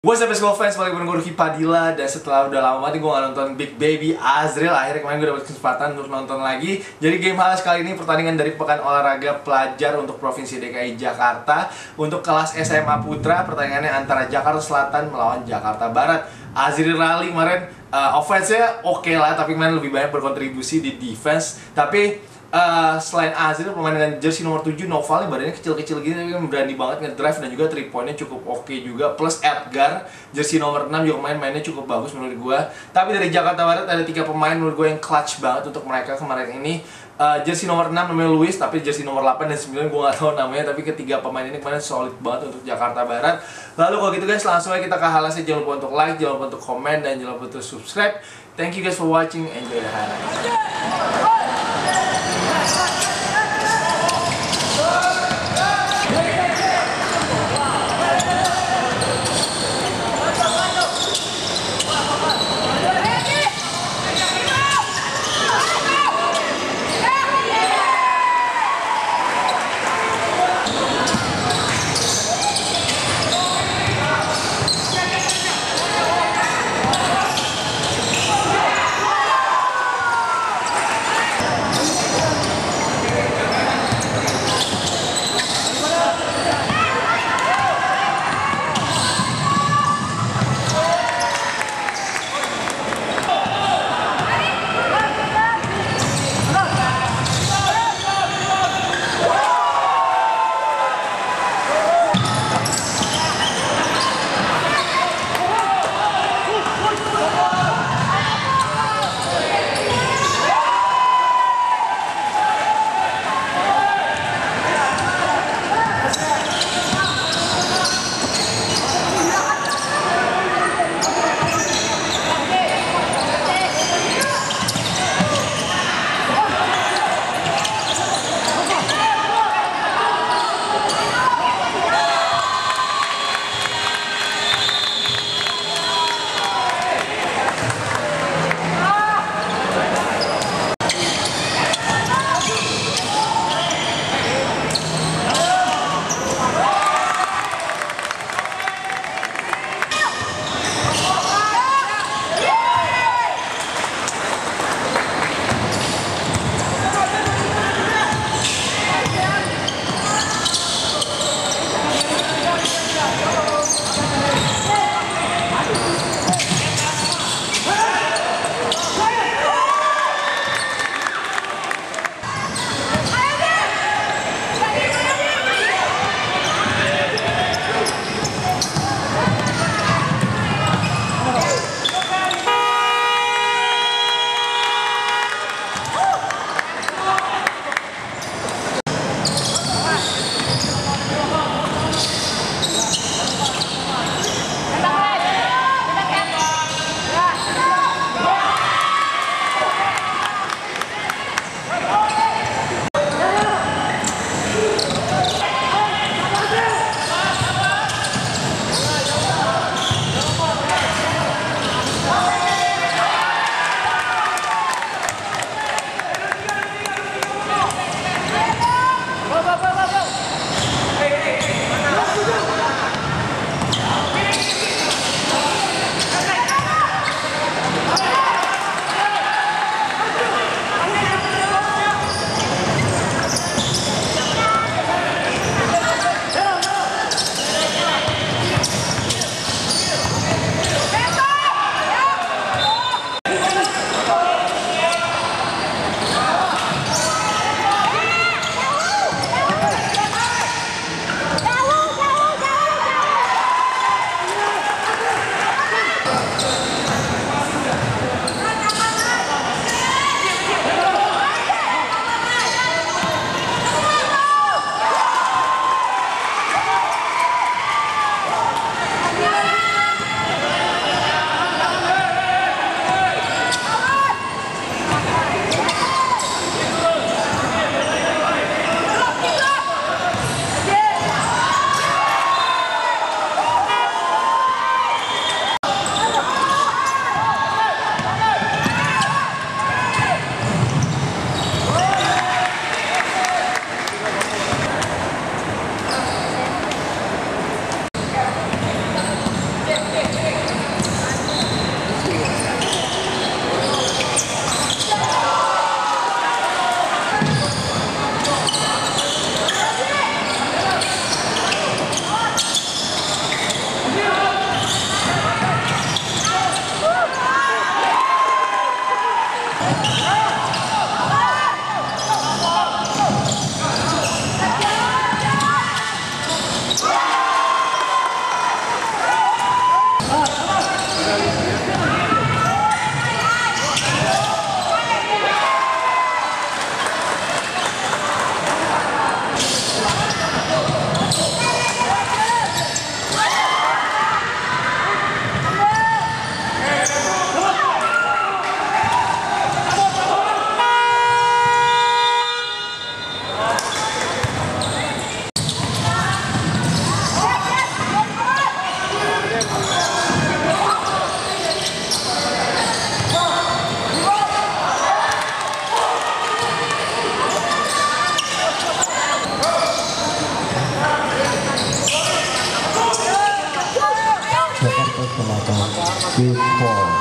What's up basketball fans, balik bareng gue Ruki Padilla Dan setelah udah lama banget gue gak nonton Big Baby Azril Akhirnya kemarin gue dapet kesempatan untuk nonton lagi. Jadi game halas kali ini pertandingan dari Pekan Olahraga Pelajar untuk Provinsi DKI Jakarta. Untuk kelas SMA Putra, pertandingannya antara Jakarta Selatan melawan Jakarta Barat. Azril Rally kemarin uh, offense-nya oke okay lah Tapi kemarin lebih banyak berkontribusi di defense. Tapi Uh, selain Azril pemain dengan jersey nomor 7 Noval badannya kecil-kecil gini tapi berani banget ngedrive dan juga 3 pointnya cukup oke okay juga. Plus Edgar jersey nomor 6 juga main mainnya cukup bagus menurut gue tapi dari Jakarta Barat ada tiga pemain menurut gue yang clutch banget untuk mereka kemarin ini. Uh, jersey nomor 6 namanya Luis tapi jersey nomor 8 dan 9 gue gak tahu namanya tapi ketiga pemain ini kemarin solid banget untuk Jakarta Barat. Lalu kalau gitu guys langsung aja kita ke halasnya jangan lupa untuk like jangan lupa untuk komen dan jangan lupa untuk subscribe. Thank you guys for watching. Enjoy the highlights Jakarta Selatan Big